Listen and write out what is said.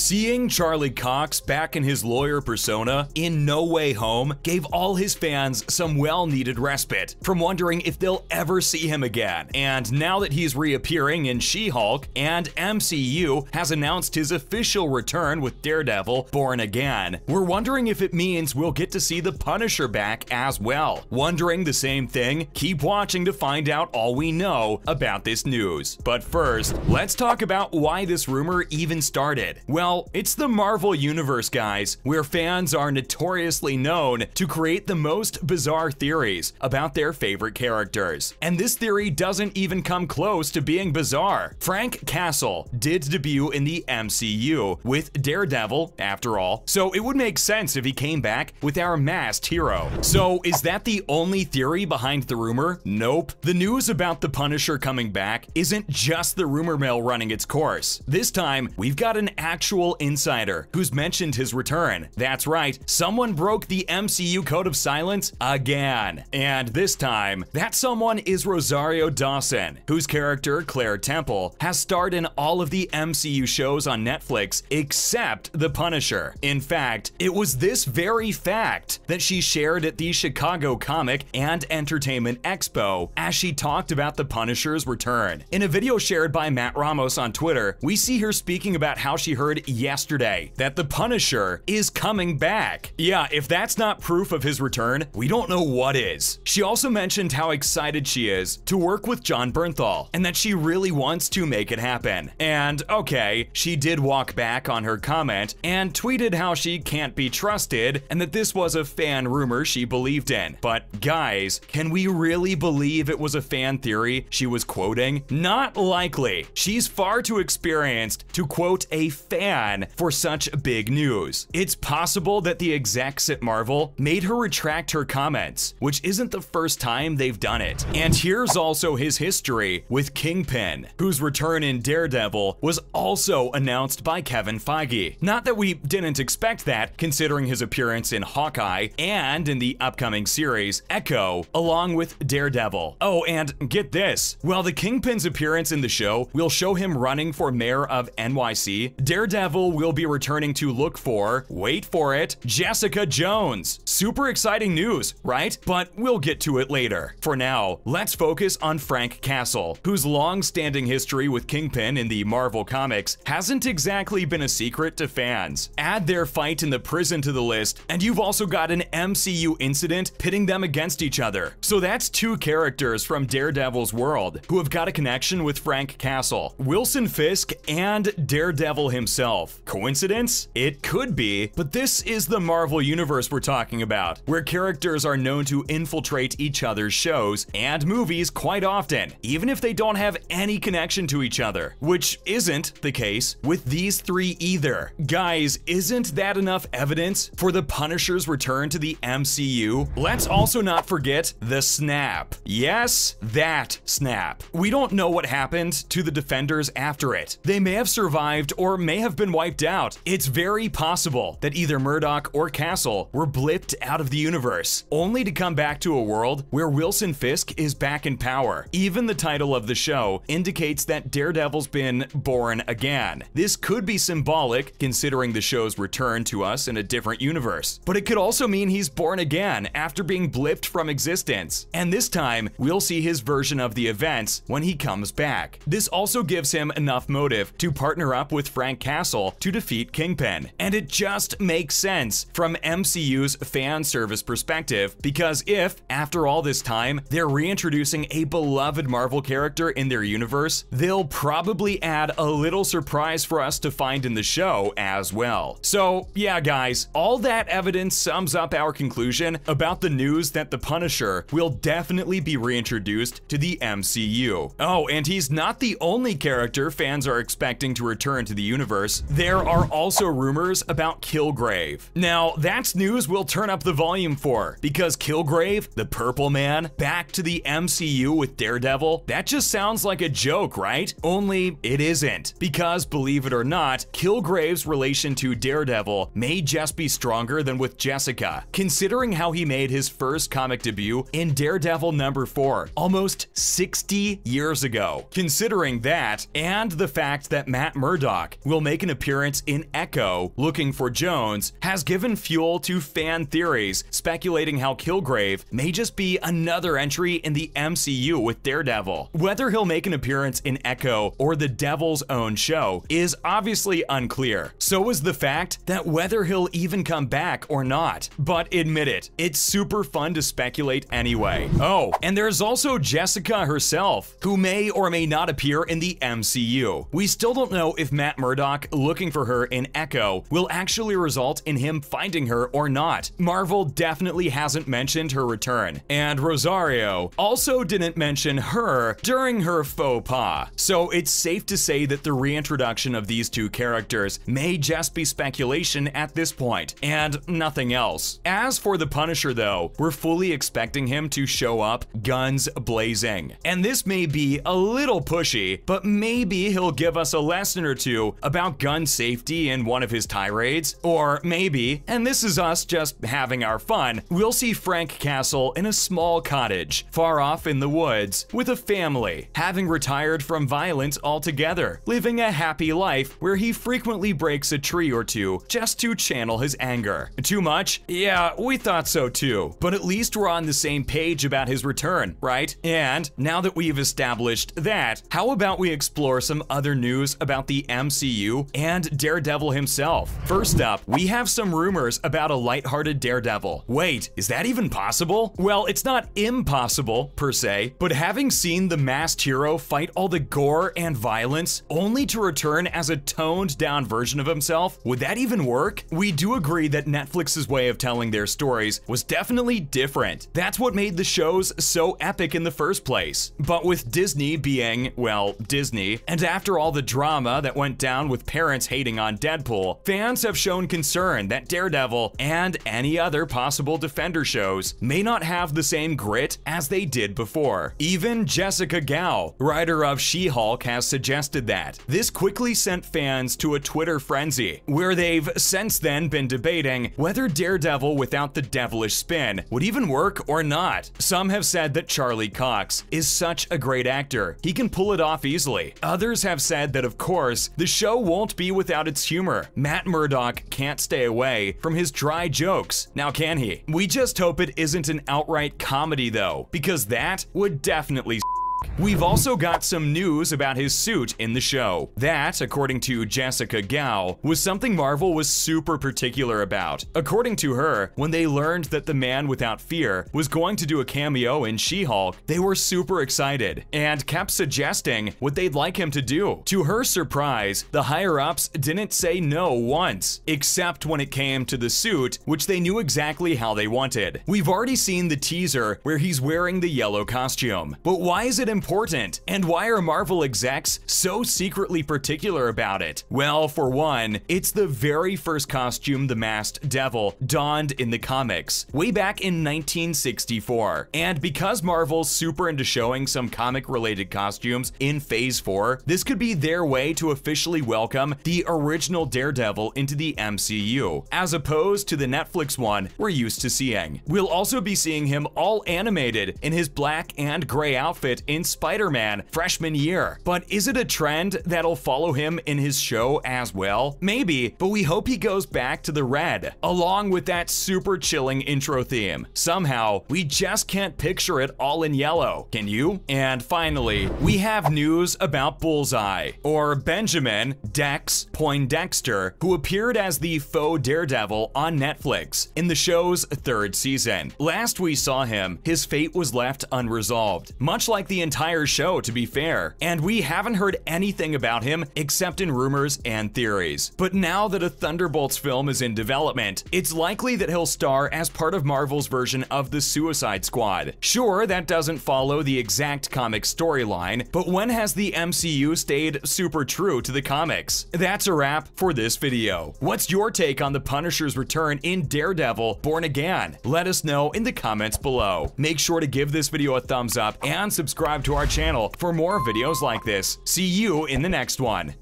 Seeing Charlie Cox back in his lawyer persona in No Way Home gave all his fans some well needed respite from wondering if they'll ever see him again. And now that he's reappearing in She Hulk and MCU has announced his official return with Daredevil Born Again, we're wondering if it means we'll get to see the Punisher back as well. Wondering the same thing? Keep watching to find out all we know about this news. But first, let's talk about why this rumor even started. Well, it's the Marvel Universe, guys, where fans are notoriously known to create the most bizarre theories about their favorite characters. And this theory doesn't even come close to being bizarre. Frank Castle did debut in the MCU with Daredevil, after all, so it would make sense if he came back with our masked hero. So is that the only theory behind the rumor? Nope. The news about the Punisher coming back isn't just the rumor mill running its course. This time, we've got an actual insider who's mentioned his return. That's right, someone broke the MCU code of silence again. And this time, that someone is Rosario Dawson, whose character, Claire Temple, has starred in all of the MCU shows on Netflix except The Punisher. In fact, it was this very fact that she shared at the Chicago Comic and Entertainment Expo as she talked about The Punisher's return. In a video shared by Matt Ramos on Twitter, we see her speaking about how she heard yesterday that The Punisher is coming back. Yeah, if that's not proof of his return, we don't know what is. She also mentioned how excited she is to work with Jon Bernthal and that she really wants to make it happen. And okay, she did walk back on her comment and tweeted how she can't be trusted and that this was a fan rumor she believed in. But guys, can we really believe it was a fan theory she was quoting? Not likely. She's far too experienced to quote a fan for such big news. It's possible that the execs at Marvel made her retract her comments, which isn't the first time they've done it. And here's also his history with Kingpin, whose return in Daredevil was also announced by Kevin Feige. Not that we didn't expect that, considering his appearance in Hawkeye and in the upcoming series Echo, along with Daredevil. Oh, and get this while the Kingpin's appearance in the show will show him running for mayor of NYC, Daredevil will be returning to look for, wait for it, Jessica Jones. Super exciting news, right? But we'll get to it later. For now, let's focus on Frank Castle, whose long-standing history with Kingpin in the Marvel Comics hasn't exactly been a secret to fans. Add their fight in the prison to the list, and you've also got an MCU incident pitting them against each other. So that's two characters from Daredevil's world who have got a connection with Frank Castle, Wilson Fisk, and Daredevil himself. Coincidence? It could be, but this is the Marvel Universe we're talking about, where characters are known to infiltrate each other's shows and movies quite often, even if they don't have any connection to each other, which isn't the case with these three either. Guys, isn't that enough evidence for the Punisher's return to the MCU? Let's also not forget the snap. Yes, that snap. We don't know what happened to the defenders after it. They may have survived or may have been wiped out. It's very possible that either Murdock or Castle were blipped out of the universe, only to come back to a world where Wilson Fisk is back in power. Even the title of the show indicates that Daredevil's been born again. This could be symbolic considering the show's return to us in a different universe, but it could also mean he's born again after being blipped from existence. And this time, we'll see his version of the events when he comes back. This also gives him enough motive to partner up with Frank Castle to defeat Kingpin. And it just makes sense from MCU's fan service perspective because if, after all this time, they're reintroducing a beloved Marvel character in their universe, they'll probably add a little surprise for us to find in the show as well. So, yeah, guys, all that evidence sums up our conclusion about the news that the Punisher will definitely be reintroduced to the MCU. Oh, and he's not the only character fans are expecting to return to the universe. There are also rumors about Kilgrave. Now, that's news we'll turn up the volume for, because Kilgrave, the Purple Man, back to the MCU with Daredevil, that just sounds like a joke, right? Only it isn't, because believe it or not, Kilgrave's relation to Daredevil may just be stronger than with Jessica, considering how he made his first comic debut in Daredevil number 4, almost 60 years ago. Considering that, and the fact that Matt Murdock will make an an appearance in Echo looking for Jones has given fuel to fan theories speculating how Kilgrave may just be another entry in the MCU with Daredevil. Whether he'll make an appearance in Echo or the Devil's own show is obviously unclear. So is the fact that whether he'll even come back or not. But admit it, it's super fun to speculate anyway. Oh, and there's also Jessica herself, who may or may not appear in the MCU. We still don't know if Matt Murdock looking for her in Echo will actually result in him finding her or not. Marvel definitely hasn't mentioned her return, and Rosario also didn't mention her during her faux pas. So it's safe to say that the reintroduction of these two characters may just be speculation at this point, and nothing else. As for the Punisher though, we're fully expecting him to show up guns blazing. And this may be a little pushy, but maybe he'll give us a lesson or two about gun safety in one of his tirades. Or maybe, and this is us just having our fun, we'll see Frank Castle in a small cottage, far off in the woods, with a family, having retired from violence altogether, living a happy life where he frequently breaks a tree or two just to channel his anger. Too much? Yeah, we thought so too. But at least we're on the same page about his return, right? And now that we've established that, how about we explore some other news about the MCU and Daredevil himself? First up, we have some rumors about a lighthearted Daredevil. Wait, is that even possible? Well, it's not impossible, per se, but having seen the masked hero fight all the gore and violence, only to return as a toned down version of himself, would that even work? We do agree that Netflix's way of telling their stories was definitely different. That's what made the shows so epic in the first place. But with Disney being, well, Disney, and after all the drama that went down with parents hating on Deadpool, fans have shown concern that Daredevil and any other possible Defender shows may not have the same grit as they did before. Even Jessica Gao, writer of She-Hulk, has suggested that. This quickly sent fans to a Twitter frenzy, where they've since then been debating whether Daredevil without the devilish spin would even work or not. Some have said that Charlie Cox is such a great actor, he can pull it off easily. Others have said that of course, the show won't be without its humor. Matt Murdock can't stay away from his dry jokes. Now can he? We just hope it isn't an outright comedy though, because that would definitely We've also got some news about his suit in the show. That, according to Jessica Gao, was something Marvel was super particular about. According to her, when they learned that the Man Without Fear was going to do a cameo in She-Hulk, they were super excited and kept suggesting what they'd like him to do. To her surprise, the higher-ups didn't say no once, except when it came to the suit, which they knew exactly how they wanted. We've already seen the teaser where he's wearing the yellow costume, but why is it important? And why are Marvel execs so secretly particular about it? Well, for one, it's the very first costume the Masked Devil donned in the comics, way back in 1964. And because Marvel's super into showing some comic-related costumes in Phase 4, this could be their way to officially welcome the original Daredevil into the MCU, as opposed to the Netflix one we're used to seeing. We'll also be seeing him all animated in his black and gray outfit in Spider-Man freshman year. But is it a trend that'll follow him in his show as well? Maybe, but we hope he goes back to the red, along with that super chilling intro theme. Somehow, we just can't picture it all in yellow. Can you? And finally, we have news about Bullseye, or Benjamin Dex Poindexter, who appeared as the faux Daredevil on Netflix in the show's third season. Last we saw him, his fate was left unresolved, much like the entire show to be fair, and we haven't heard anything about him except in rumors and theories. But now that a Thunderbolts film is in development, it's likely that he'll star as part of Marvel's version of the Suicide Squad. Sure, that doesn't follow the exact comic storyline, but when has the MCU stayed super true to the comics? That's a wrap for this video. What's your take on the Punisher's return in Daredevil Born Again? Let us know in the comments below. Make sure to give this video a thumbs up and subscribe to our channel for more videos like this. See you in the next one.